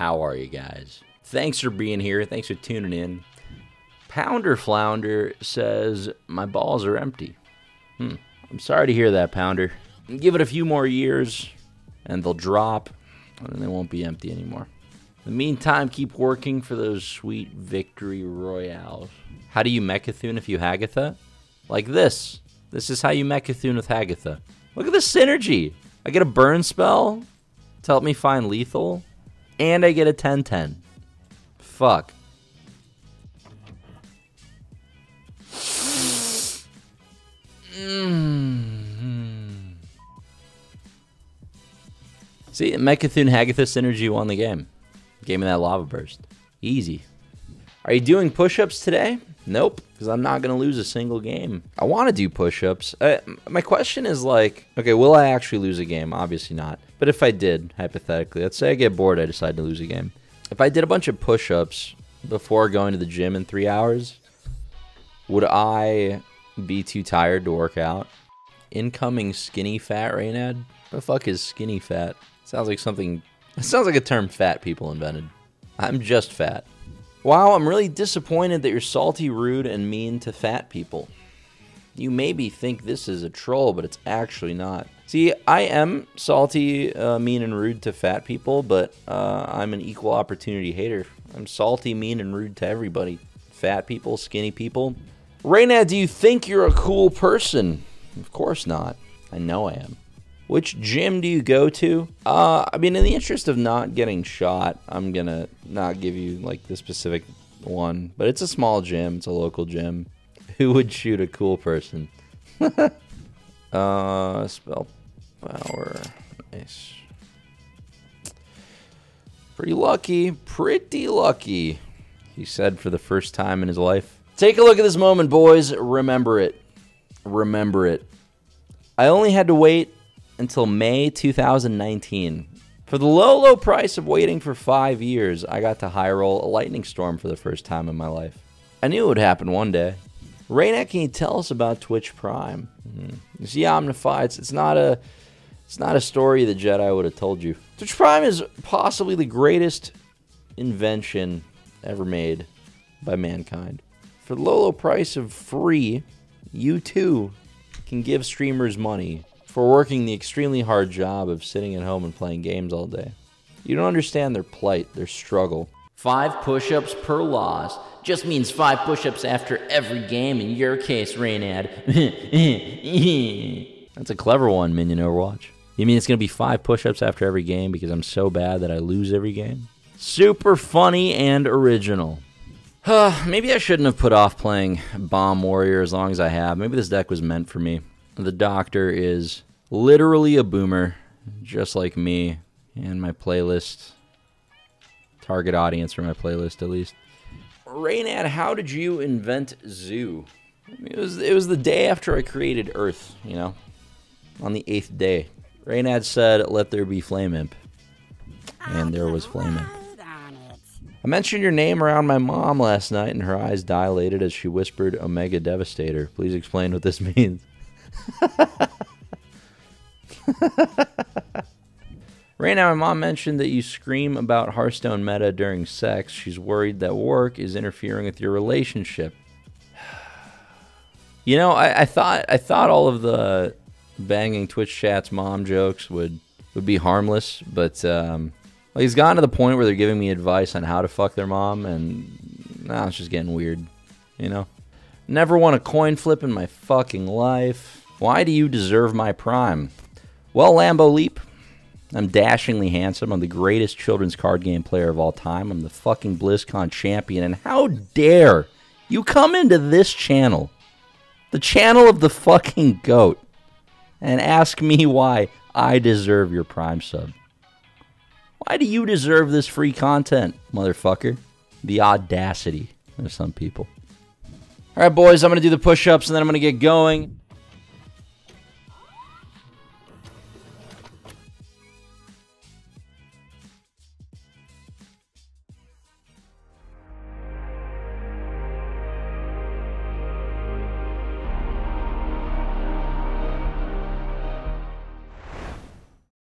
How are you guys? Thanks for being here. Thanks for tuning in. Pounder Flounder says, My balls are empty. Hmm. I'm sorry to hear that, Pounder. Give it a few more years, and they'll drop, and they won't be empty anymore. In the meantime, keep working for those sweet victory royales. How do you Mecha'thun if you Hagatha? Like this. This is how you Mecha'thun with Hagatha. Look at the synergy. I get a burn spell to help me find lethal, and I get a 10-10. Fuck. See, Mecha'thun Hagatha synergy won the game. Game of that lava burst. Easy. Are you doing push-ups today? Nope, because I'm not going to lose a single game. I want to do push-ups. Uh, my question is like, okay, will I actually lose a game? Obviously not. But if I did, hypothetically, let's say I get bored, I decide to lose a game. If I did a bunch of push-ups before going to the gym in three hours, would I be too tired to work out? Incoming skinny fat, Reynad? What the fuck is skinny fat? Sounds like something... Sounds like a term fat people invented. I'm just fat. Wow, I'm really disappointed that you're salty, rude, and mean to fat people. You maybe think this is a troll, but it's actually not. See, I am salty, uh, mean, and rude to fat people, but uh, I'm an equal opportunity hater. I'm salty, mean, and rude to everybody. Fat people, skinny people. Reyna, do you think you're a cool person? Of course not. I know I am. Which gym do you go to? Uh, I mean, in the interest of not getting shot, I'm gonna not give you like the specific one, but it's a small gym. It's a local gym. Who would shoot a cool person? uh, spell power. Nice. Pretty lucky. Pretty lucky. He said for the first time in his life. Take a look at this moment, boys. Remember it. Remember it. I only had to wait until May 2019. For the low, low price of waiting for five years, I got to high roll a lightning storm for the first time in my life. I knew it would happen one day. Rayna, can you tell us about Twitch Prime? Mm-hmm. You see, Omnified, it's not a, it's not a story the Jedi would have told you. Twitch Prime is possibly the greatest invention ever made by mankind. For the low, low price of free, you too can give streamers money for working the extremely hard job of sitting at home and playing games all day. You don't understand their plight, their struggle. Five push ups per loss just means five push ups after every game in your case, Reynad. That's a clever one, Minion Overwatch. You mean it's going to be five push ups after every game because I'm so bad that I lose every game? Super funny and original. Maybe I shouldn't have put off playing Bomb Warrior as long as I have. Maybe this deck was meant for me. The doctor is literally a boomer, just like me and my playlist. Target audience for my playlist, at least. Reynad, how did you invent Zoo? It was it was the day after I created Earth, you know, on the eighth day. Reynad said, "Let there be Flame Imp," and there was Flame Imp. I mentioned your name around my mom last night, and her eyes dilated as she whispered, "Omega Devastator." Please explain what this means. right now, my mom mentioned that you scream about Hearthstone meta during sex. She's worried that work is interfering with your relationship. You know, I, I thought I thought all of the banging Twitch chats mom jokes would would be harmless, but um, it's gotten to the point where they're giving me advice on how to fuck their mom, and now nah, it's just getting weird. You know, never won a coin flip in my fucking life. Why do you deserve my prime? Well, Lambo Leap, I'm dashingly handsome. I'm the greatest children's card game player of all time. I'm the fucking BlizzCon champion. And how dare you come into this channel, the channel of the fucking GOAT, and ask me why I deserve your prime sub? Why do you deserve this free content, motherfucker? The audacity of some people. All right, boys, I'm going to do the push ups and then I'm going to get going.